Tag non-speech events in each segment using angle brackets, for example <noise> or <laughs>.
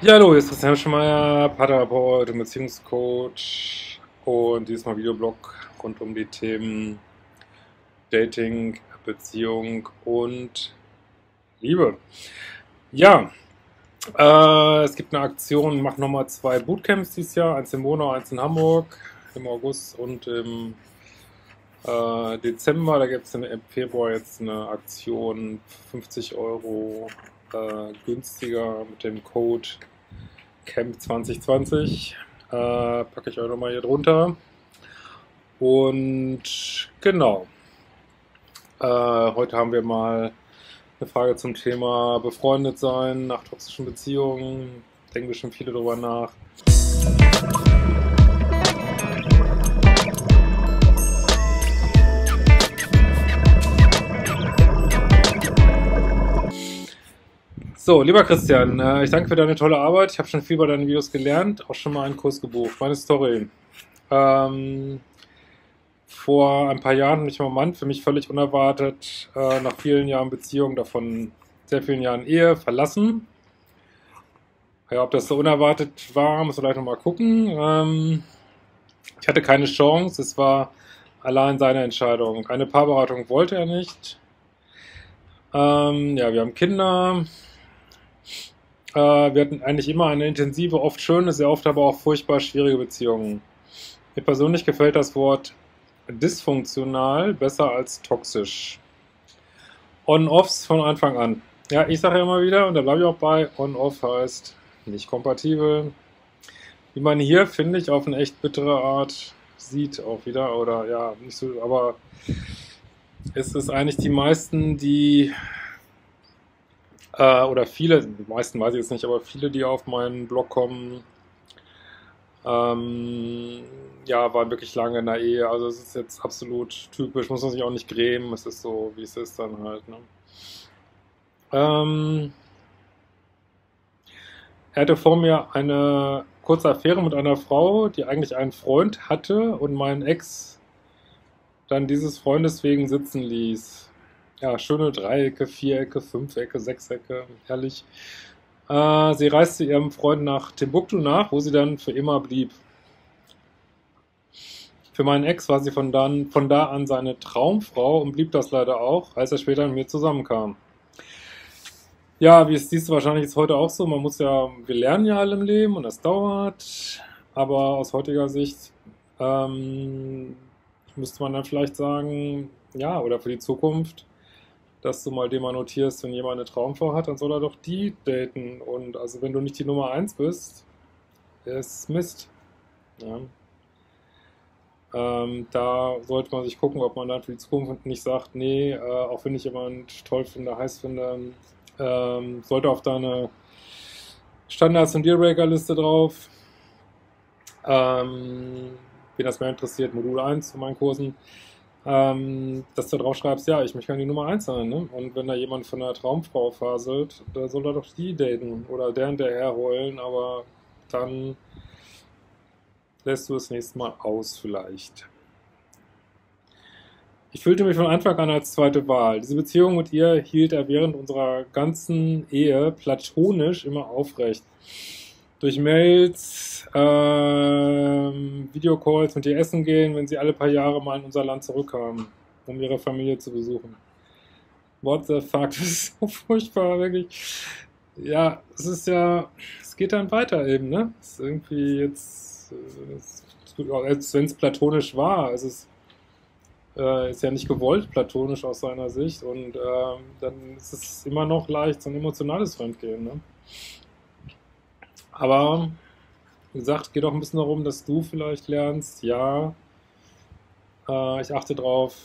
Ja, hallo, hier ist Christian Schmeier, Paartherapeut und Beziehungscoach und diesmal Videoblog rund um die Themen Dating, Beziehung und Liebe. Ja, äh, es gibt eine Aktion, macht nochmal zwei Bootcamps dieses Jahr, eins in Monau, eins in Hamburg im August und im äh, Dezember. Da gibt es im Februar jetzt eine Aktion, 50 Euro äh, günstiger mit dem Code Camp 2020. Äh, packe ich euch nochmal hier drunter. Und genau. Äh, heute haben wir mal eine Frage zum Thema befreundet sein nach toxischen Beziehungen. Denken bestimmt viele darüber nach. So, lieber Christian, äh, ich danke für deine tolle Arbeit. Ich habe schon viel bei deinen Videos gelernt, auch schon mal einen Kurs gebucht. Meine Story. Ähm, vor ein paar Jahren mich mein Mann, für mich völlig unerwartet, äh, nach vielen Jahren Beziehung, davon sehr vielen Jahren Ehe, verlassen. Ja, ob das so unerwartet war, muss man gleich nochmal gucken. Ähm, ich hatte keine Chance, es war allein seine Entscheidung. Eine Paarberatung wollte er nicht. Ähm, ja, wir haben Kinder, äh, wir hatten eigentlich immer eine intensive, oft schöne, sehr oft aber auch furchtbar schwierige Beziehung. Mir persönlich gefällt das Wort dysfunktional besser als toxisch. On-Offs von Anfang an. Ja, ich sage ja immer wieder, und da bleibe ich auch bei, On-Off heißt nicht kompatibel. Wie man hier, finde ich, auf eine echt bittere Art sieht auch wieder, oder ja, nicht so, aber es ist eigentlich die meisten, die äh, oder viele, die meisten weiß ich jetzt nicht, aber viele, die auf meinen Blog kommen, ähm, ja, waren wirklich lange in der Ehe. Also es ist jetzt absolut typisch, muss man sich auch nicht grämen, es ist so, wie es ist dann halt. Ne? Ähm, er hatte vor mir eine kurze Affäre mit einer Frau, die eigentlich einen Freund hatte und meinen Ex dann dieses Freundes wegen sitzen ließ ja, schöne Dreiecke, Vierecke, Fünfecke, Sechsecke, herrlich. Äh, sie reiste ihrem Freund nach Timbuktu nach, wo sie dann für immer blieb. Für meinen Ex war sie von, dann, von da an seine Traumfrau und blieb das leider auch, als er später mit mir zusammenkam. Ja, wie es siehst du wahrscheinlich jetzt heute auch so, man muss ja, wir lernen ja alle im Leben und das dauert, aber aus heutiger Sicht ähm, müsste man dann vielleicht sagen, ja, oder für die Zukunft, dass du mal den mal notierst, wenn jemand eine Traumfrau hat, dann soll er doch die daten. Und also wenn du nicht die Nummer 1 bist, ist Mist. Ja. Ähm, da sollte man sich gucken, ob man dann für die Zukunft nicht sagt, nee, äh, auch wenn ich jemand toll finde, heiß finde, ähm, sollte auf deine Standards- und Dealbreaker-Liste drauf. Ähm, wen das mehr interessiert, Modul 1 von meinen Kursen ähm, dass du drauf schreibst, ja, ich möchte gerne die Nummer 1 sein. Ne? Und wenn da jemand von einer Traumfrau faselt, da soll er doch die daten oder der hinterher heulen, aber dann lässt du das nächste Mal aus vielleicht. Ich fühlte mich von Anfang an als zweite Wahl. Diese Beziehung mit ihr hielt er während unserer ganzen Ehe platonisch immer aufrecht durch Mails, ähm, Videocalls mit ihr essen gehen, wenn sie alle paar Jahre mal in unser Land zurückkamen, um ihre Familie zu besuchen. What the fuck, <laughs> das ist so furchtbar, wirklich. Ja, es ist ja, es geht dann weiter eben, ne? Es ist irgendwie jetzt, als wenn es platonisch war, es ist, äh, ist ja nicht gewollt platonisch aus seiner Sicht und äh, dann ist es immer noch leicht so ein emotionales Fremdgehen, ne? Aber wie gesagt, geht auch ein bisschen darum, dass du vielleicht lernst, ja, äh, ich achte darauf,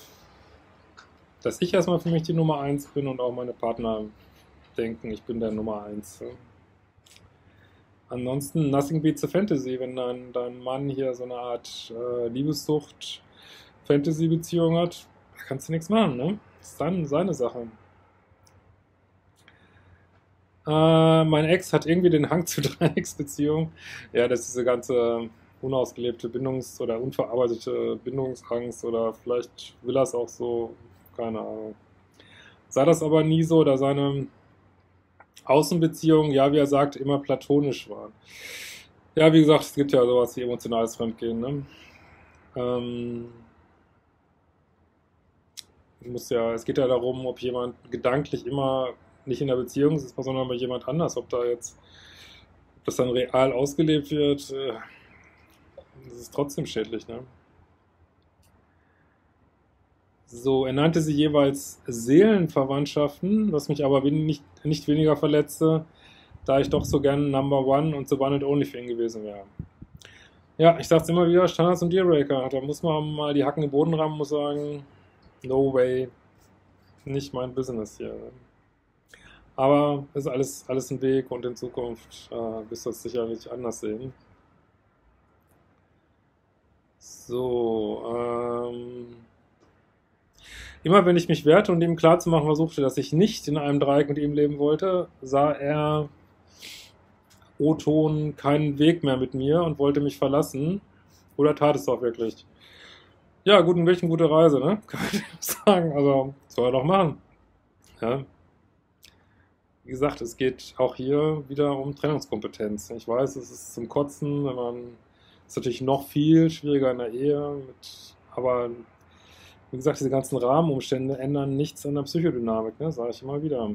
dass ich erstmal für mich die Nummer 1 bin und auch meine Partner denken, ich bin der Nummer 1. Ansonsten Nothing Beats a Fantasy, wenn dein, dein Mann hier so eine Art äh, Liebessucht, Fantasy-Beziehung hat, kannst du nichts machen, ne? Das ist dann seine Sache. Äh, mein Ex hat irgendwie den Hang zu <laughs> Dreiecksbeziehungen. Ja, das ist diese ganze unausgelebte Bindungs- oder unverarbeitete Bindungsangst oder vielleicht will er es auch so, keine Ahnung. Sei das aber nie so, da seine Außenbeziehungen, ja, wie er sagt, immer platonisch waren. Ja, wie gesagt, es gibt ja sowas wie emotionales Fremdgehen. Ne? Ähm, muss ja, es geht ja darum, ob jemand gedanklich immer nicht in der Beziehung ist, sondern bei jemand anders, ob da jetzt ob das dann real ausgelebt wird, äh, das ist trotzdem schädlich, ne? So, er nannte sie jeweils Seelenverwandtschaften, was mich aber nicht, nicht weniger verletzte, da ich doch so gerne Number One und The One and Only für ihn gewesen wäre. Ja, ich sag's immer wieder, Standards und Dealbreaker. Da muss man mal die Hacken im Boden rammen und sagen, no way, nicht mein Business hier. Aber ist alles, alles ein Weg und in Zukunft äh, wirst du es sicherlich anders sehen. So, ähm, Immer wenn ich mich wehrte und ihm klarzumachen versuchte, dass ich nicht in einem Dreieck mit ihm leben wollte, sah er O-Ton keinen Weg mehr mit mir und wollte mich verlassen. Oder tat es auch wirklich. Ja, guten Weg gute Reise, ne? <laughs> Kann ich sagen. Also, soll er doch machen. Ja. Wie gesagt, es geht auch hier wieder um Trennungskompetenz. Ich weiß, es ist zum Kotzen, wenn man, ist natürlich noch viel schwieriger in der Ehe, mit, aber wie gesagt, diese ganzen Rahmenumstände ändern nichts an der Psychodynamik, ne? sage ich immer wieder.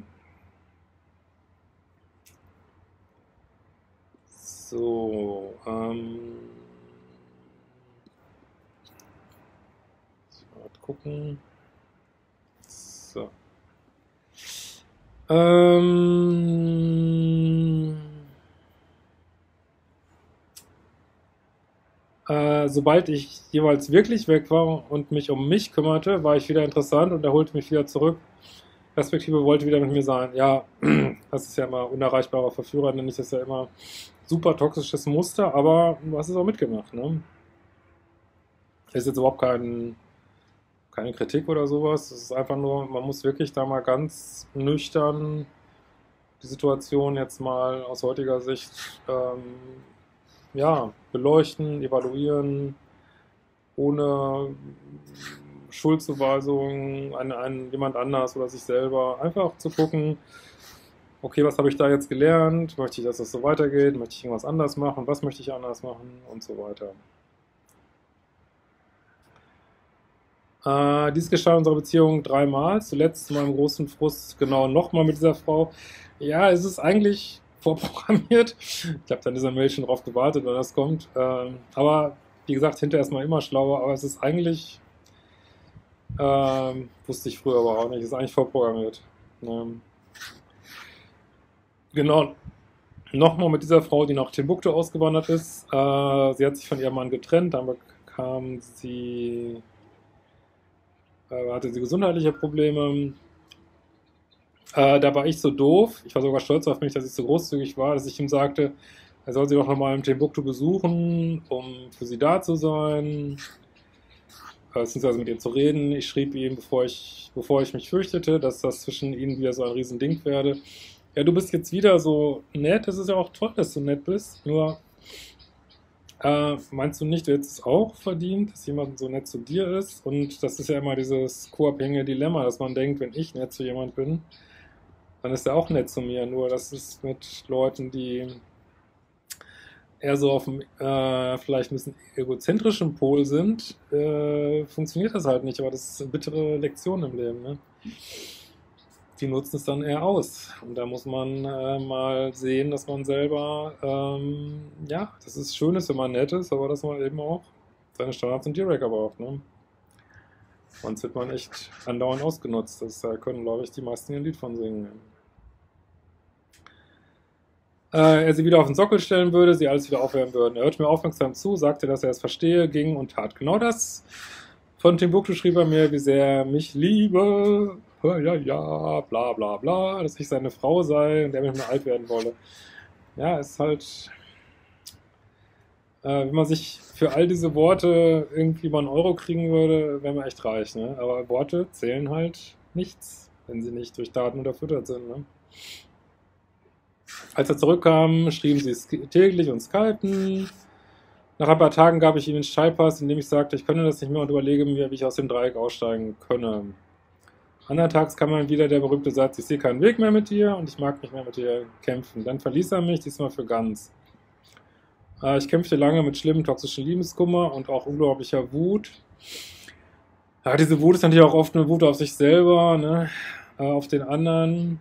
So, ähm. Mal gucken. So. Ähm. Äh, sobald ich jeweils wirklich weg war und mich um mich kümmerte, war ich wieder interessant und er holte mich wieder zurück. Respektive wollte wieder mit mir sein. Ja, <clears throat> das ist ja immer unerreichbarer Verführer, nenne ich das ja immer super toxisches Muster, aber du hast es auch mitgemacht. Ne? Das ist jetzt überhaupt kein, keine Kritik oder sowas. Es ist einfach nur, man muss wirklich da mal ganz nüchtern die Situation jetzt mal aus heutiger Sicht ähm, ja, beleuchten, evaluieren, ohne Schuldzuweisung an, an jemand anders oder sich selber. Einfach zu gucken, okay, was habe ich da jetzt gelernt? Möchte ich, dass das so weitergeht? Möchte ich irgendwas anders machen? Was möchte ich anders machen? Und so weiter. Äh, dies geschah in unserer Beziehung dreimal. Zuletzt zu meinem großen Frust genau nochmal mit dieser Frau. Ja, es ist eigentlich vorprogrammiert. Ich habe dann dieser Mail schon drauf gewartet, wann das kommt. Ähm, aber wie gesagt, hinterher ist man immer schlauer, aber es ist eigentlich, ähm, wusste ich früher aber auch nicht, ist eigentlich vorprogrammiert. Ähm, genau, nochmal mit dieser Frau, die nach Timbuktu ausgewandert ist. Äh, sie hat sich von ihrem Mann getrennt, dann bekam sie, äh, hatte sie gesundheitliche Probleme. Äh, da war ich so doof, ich war sogar stolz auf mich, dass ich so großzügig war, dass ich ihm sagte, er soll sie doch nochmal im Timbuktu besuchen, um für sie da zu sein, äh, beziehungsweise mit ihr zu reden. Ich schrieb ihm, bevor ich, bevor ich mich fürchtete, dass das zwischen ihnen wieder so ein Riesending werde. Ja, du bist jetzt wieder so nett, es ist ja auch toll, dass du nett bist, nur äh, meinst du nicht, du hättest es auch verdient, dass jemand so nett zu dir ist? Und das ist ja immer dieses co-abhängige Dilemma, dass man denkt, wenn ich nett zu jemand bin, dann ist er auch nett zu mir. Nur das ist mit Leuten, die eher so auf dem äh, vielleicht ein bisschen egozentrischen Pol sind, äh, funktioniert das halt nicht. Aber das ist eine bittere Lektion im Leben. Ne? Die nutzen es dann eher aus. Und da muss man äh, mal sehen, dass man selber, ähm, ja, das ist schön ist, wenn man nett ist, aber dass man eben auch seine Standards und Dealbreaker braucht. Ne? Sonst wird man echt andauernd ausgenutzt. Das äh, können, glaube ich, die meisten ein Lied von singen. Äh, er sie wieder auf den Sockel stellen würde, sie alles wieder aufhören würden. Er hörte mir aufmerksam zu, sagte, dass er es verstehe, ging und tat genau das. Von Timbuktu schrieb er mir, wie sehr er mich liebe, ja, ja, bla bla bla, dass ich seine Frau sei und er mit mir alt werden wolle. Ja, ist halt äh, wenn man sich für all diese Worte irgendwie mal einen Euro kriegen würde, wäre man echt reich. Ne? Aber Worte zählen halt nichts, wenn sie nicht durch Daten unterfüttert sind. Ne? Als er zurückkam, schrieben sie täglich und skypen. Nach ein paar Tagen gab ich ihm den Schallpass, indem ich sagte, ich könne das nicht mehr und überlege mir, wie ich aus dem Dreieck aussteigen könne. Andertags kam dann wieder der berühmte Satz, ich sehe keinen Weg mehr mit dir und ich mag nicht mehr mit dir kämpfen. Dann verließ er mich, diesmal für ganz. Äh, ich kämpfte lange mit schlimmem toxischen Liebeskummer und auch unglaublicher Wut. Ja, diese Wut ist natürlich auch oft eine Wut auf sich selber, ne? Äh, auf den anderen.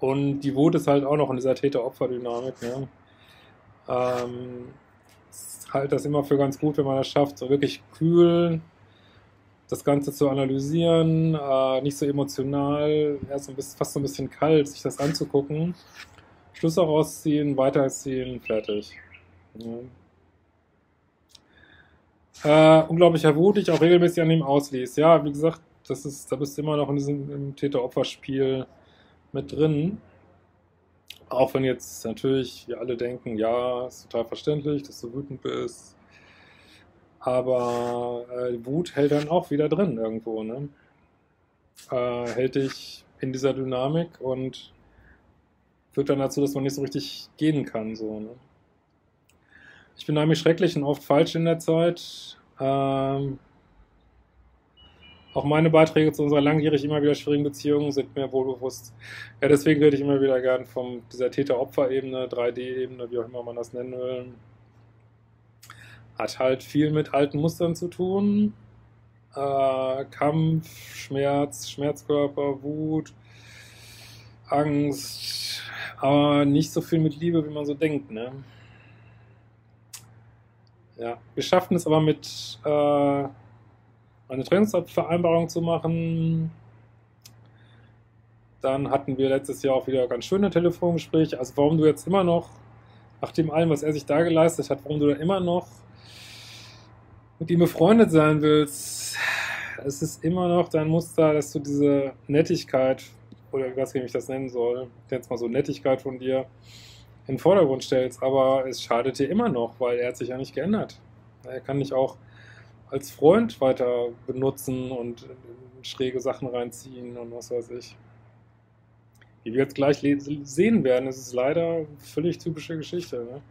Und die Wut ist halt auch noch in dieser Täter-Opfer-Dynamik. Ne? Ähm, ich halte das immer für ganz gut, wenn man das schafft, so wirklich kühl das Ganze zu analysieren, äh, nicht so emotional, erst so ein bisschen, fast so ein bisschen kalt, sich das anzugucken, Schluss rausziehen, weiterziehen, fertig. Ja. Äh, unglaublicher Wut, ich auch regelmäßig an ihm ausließ. Ja, wie gesagt, das ist, da bist du immer noch in diesem Täter-Opfer-Spiel mit drin. Auch wenn jetzt natürlich wir alle denken, ja, ist total verständlich, dass du wütend bist. Aber äh, Wut hält dann auch wieder drin irgendwo, ne? Äh, hält dich in dieser Dynamik und führt dann dazu, dass man nicht so richtig gehen kann, so, ne? Ich bin nämlich schrecklich und oft falsch in der Zeit. Ähm, auch meine Beiträge zu unserer langjährig immer wieder schwierigen Beziehung sind mir wohl bewusst. Ja, deswegen rede ich immer wieder gern von dieser Täter-Opfer-Ebene, 3D-Ebene, wie auch immer man das nennen will. Hat halt viel mit alten Mustern zu tun. Äh, Kampf, Schmerz, Schmerzkörper, Wut, Angst, aber nicht so viel mit Liebe, wie man so denkt, ne? Ja, wir schaffen es aber mit äh, eine Trennungsvereinbarung zu machen. Dann hatten wir letztes Jahr auch wieder ganz schöne Telefongespräche. Also warum du jetzt immer noch, nach dem allem, was er sich da geleistet hat, warum du da immer noch mit ihm befreundet sein willst, es ist immer noch dein Muster, dass du diese Nettigkeit, oder ich weiß nicht, wie ich das nennen soll, jetzt mal so Nettigkeit von dir in den Vordergrund stellst, aber es schadet dir immer noch, weil er hat sich ja nicht geändert. Er kann dich auch als Freund weiter benutzen und schräge Sachen reinziehen und was weiß ich. Wie wir jetzt gleich sehen werden, ist es leider eine völlig typische Geschichte. Ne?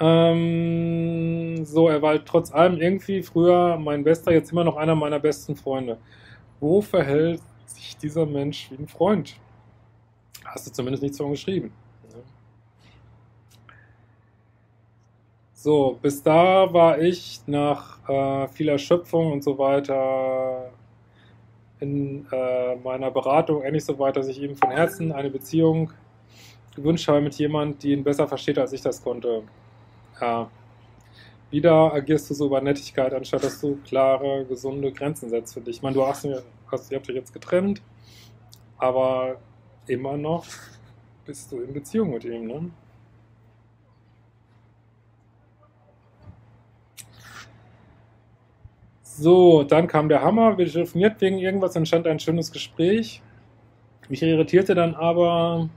Ähm, so, er war halt trotz allem irgendwie früher mein bester, jetzt immer noch einer meiner besten Freunde. Wo verhält sich dieser Mensch wie ein Freund? Hast du zumindest nichts von geschrieben. So, bis da war ich nach äh, viel Erschöpfung und so weiter in äh, meiner Beratung ähnlich so weit, dass ich ihm von Herzen eine Beziehung gewünscht habe mit jemand, die ihn besser versteht, als ich das konnte. Ja. Wieder agierst du so über Nettigkeit, anstatt dass du klare, gesunde Grenzen setzt für dich. Ich meine, du hast, hast, ihr habt euch jetzt getrennt, aber immer noch bist du in Beziehung mit ihm, ne? So, dann kam der Hammer, wir telefoniert wegen irgendwas, entstand ein schönes Gespräch. Mich irritierte dann aber,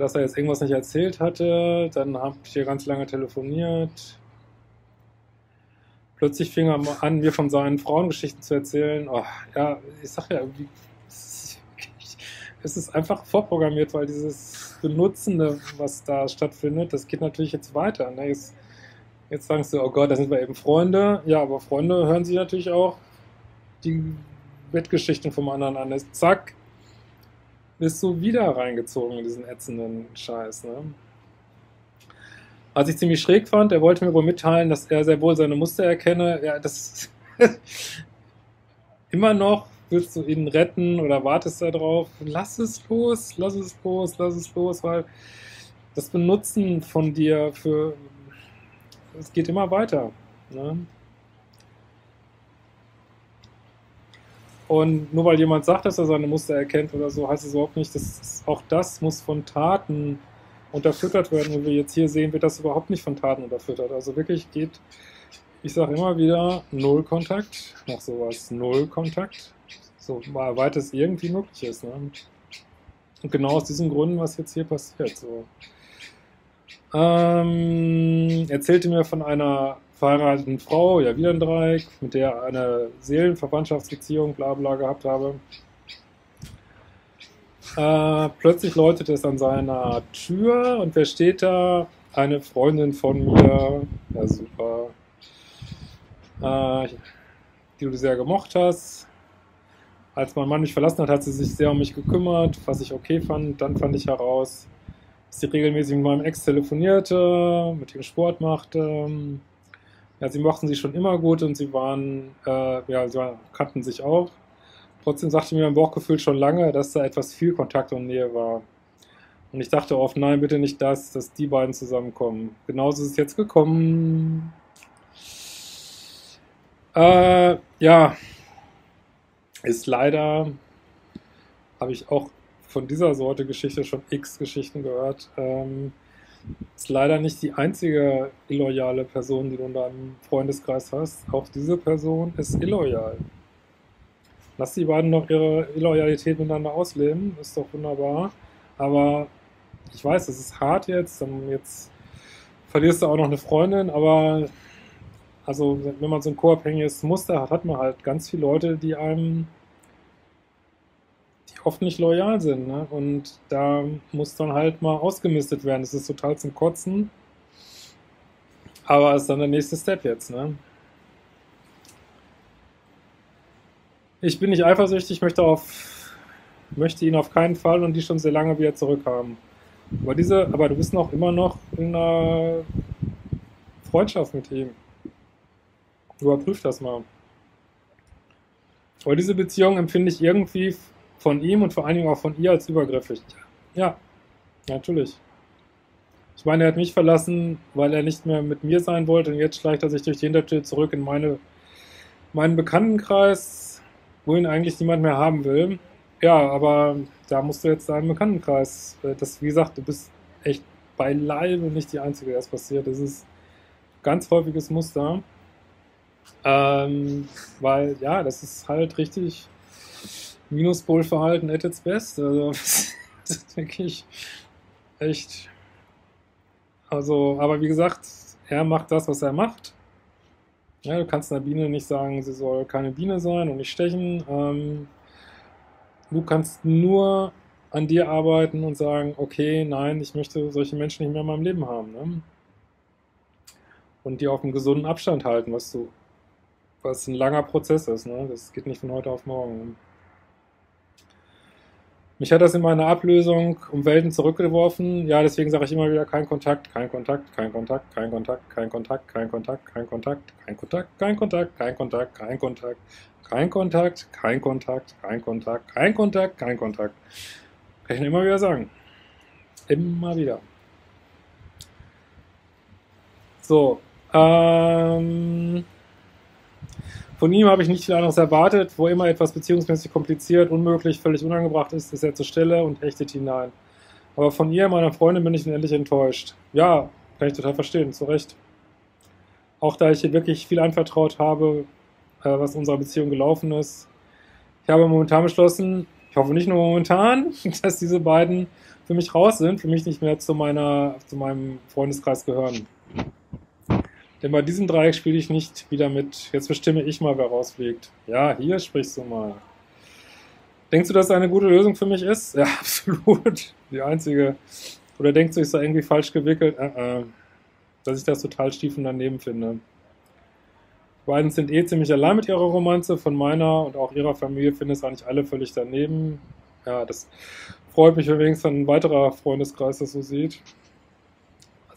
dass er jetzt irgendwas nicht erzählt hatte. Dann habe ich hier ganz lange telefoniert. Plötzlich fing er an, mir von seinen Frauengeschichten zu erzählen. Oh, ja, ich sag ja, es ist einfach vorprogrammiert, weil dieses Benutzende, was da stattfindet, das geht natürlich jetzt weiter. Ne? Jetzt Jetzt sagst du, oh Gott, da sind wir eben Freunde. Ja, aber Freunde hören sich natürlich auch die Bettgeschichten vom anderen an. Zack, bist du wieder reingezogen in diesen ätzenden Scheiß. Ne? Was ich ziemlich schräg fand, er wollte mir wohl mitteilen, dass er sehr wohl seine Muster erkenne. Ja, das <laughs> immer noch willst du ihn retten oder wartest da drauf. Lass es los, lass es los, lass es los, weil das Benutzen von dir für es geht immer weiter. Ne? Und nur weil jemand sagt, dass er seine Muster erkennt oder so, heißt es überhaupt nicht, dass auch das muss von Taten unterfüttert werden. Und wir jetzt hier sehen, wird das überhaupt nicht von Taten unterfüttert. Also wirklich geht, ich sage immer wieder, Null Kontakt nach sowas. Null Kontakt. So weit es irgendwie möglich ist. Ne? Und genau aus diesen Gründen, was jetzt hier passiert. So. Ähm, erzählte mir von einer verheirateten Frau, ja wieder ein Dreieck, mit der er eine Seelenverwandtschaftsbeziehung, bla bla gehabt habe. Äh, plötzlich läutet es an seiner Tür und wer steht da? Eine Freundin von mir. Ja, super. äh, die du sehr gemocht hast. Als mein Mann mich verlassen hat, hat sie sich sehr um mich gekümmert, was ich okay fand. Dann fand ich heraus, dass sie regelmäßig mit meinem Ex telefonierte, mit ihm Sport machte. Ja, sie mochten sich schon immer gut und sie waren, äh, ja, sie kannten sich auch. Trotzdem sagte mir mein Bauchgefühl schon lange, dass da etwas viel Kontakt und Nähe war. Und ich dachte oft, nein, bitte nicht das, dass die beiden zusammenkommen. Genauso ist es jetzt gekommen. Äh, ja, ist leider, habe ich auch von dieser Sorte Geschichte schon x Geschichten gehört. Ähm, ist leider nicht die einzige illoyale Person, die du in deinem Freundeskreis hast. Auch diese Person ist illoyal. Lass die beiden noch ihre Illoyalität miteinander ausleben, ist doch wunderbar. Aber ich weiß, es ist hart jetzt. Jetzt verlierst du auch noch eine Freundin, aber also wenn man so ein co-abhängiges Muster hat, hat man halt ganz viele Leute, die einem oft nicht loyal sind. Ne? Und da muss dann halt mal ausgemistet werden. Das ist total zum Kotzen. Aber ist dann der nächste Step jetzt. Ne? Ich bin nicht eifersüchtig, möchte, auf, möchte ihn auf keinen Fall und die schon sehr lange wieder zurückhaben. Aber, diese, aber du bist noch immer noch in einer Freundschaft mit ihm. Überprüf das mal. Aber diese Beziehung empfinde ich irgendwie von ihm und vor allen Dingen auch von ihr als übergriffig. Ja, natürlich. Ich meine, er hat mich verlassen, weil er nicht mehr mit mir sein wollte und jetzt schleicht er sich durch die Hintertür zurück in meine, meinen Bekanntenkreis, wo ihn eigentlich niemand mehr haben will. Ja, aber da musst du jetzt deinen Bekanntenkreis, äh, das, wie gesagt, du bist echt beileibe nicht die Einzige, der es passiert. Das ist ein ganz häufiges Muster. Ähm, weil, ja, das ist halt richtig Minuspolverhalten at its best. Also, <laughs> das denke ich echt. Also, aber wie gesagt, er macht das, was er macht. Ja, du kannst einer Biene nicht sagen, sie soll keine Biene sein und nicht stechen. Ähm, du kannst nur an dir arbeiten und sagen, okay, nein, ich möchte solche Menschen nicht mehr in meinem Leben haben. Ne? Und die auf einem gesunden Abstand halten, was du was ein langer Prozess ist. Ne? Das geht nicht von heute auf morgen. Mich hat das in meiner Ablösung um Welten zurückgeworfen. Ja, deswegen sage ich immer wieder kein Kontakt, kein Kontakt, kein Kontakt, kein Kontakt, kein Kontakt, kein Kontakt, kein Kontakt, kein Kontakt, kein Kontakt, kein Kontakt, kein Kontakt, kein Kontakt, kein Kontakt, kein Kontakt, kein Kontakt, kein Kontakt. Kann ich immer wieder sagen. Immer wieder. So, ähm, von ihm habe ich nicht viel anderes erwartet. Wo immer etwas beziehungsmäßig kompliziert, unmöglich, völlig unangebracht ist, ist er zur Stelle und hechtet hinein. Aber von ihr, meiner Freundin, bin ich endlich enttäuscht. Ja, kann ich total verstehen, zu Recht. Auch da ich ihr wirklich viel anvertraut habe, äh, was in unserer Beziehung gelaufen ist. Ich habe momentan beschlossen, ich hoffe nicht nur momentan, <laughs> dass diese beiden für mich raus sind, für mich nicht mehr zu, meiner, zu meinem Freundeskreis gehören. Denn bei diesem Dreieck spiele ich nicht wieder mit. Jetzt bestimme ich mal, wer rausfliegt. Ja, hier sprichst du mal. Denkst du, dass das eine gute Lösung für mich ist? Ja, <laughs> absolut. Die einzige. Oder denkst du, ich sei irgendwie falsch gewickelt? Äh, äh. Dass ich das total stief und daneben finde. Die beiden sind eh ziemlich allein mit ihrer Romanze. Von meiner und auch ihrer Familie finden es eigentlich alle völlig daneben. Ja, das freut mich, wenn wenigstens ein weiterer Freundeskreis das so sieht.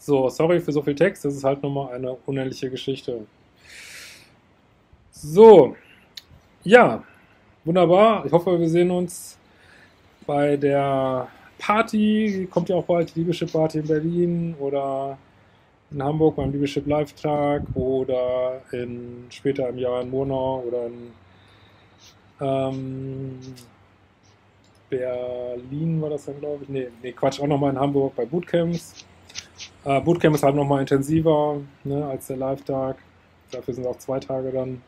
So, sorry für so viel Text, das ist halt nochmal eine unendliche Geschichte. So, ja, wunderbar. Ich hoffe, wir sehen uns bei der Party. Kommt ja auch bald die Liebeschip Party in Berlin oder in Hamburg beim Liebeschip Live Tag oder in, später im Jahr in Monau oder in ähm, Berlin war das dann, glaube ich. Nee, nee, Quatsch, auch nochmal in Hamburg bei Bootcamps. Äh, Bootcamp ist halt nochmal intensiver ne, als der Live-Tag. Dafür sind auch zwei Tage dann.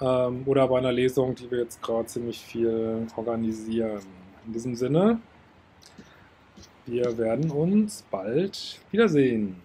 Ähm, oder bei einer Lesung, die wir jetzt gerade ziemlich viel organisieren. In diesem Sinne, wir werden uns bald wiedersehen.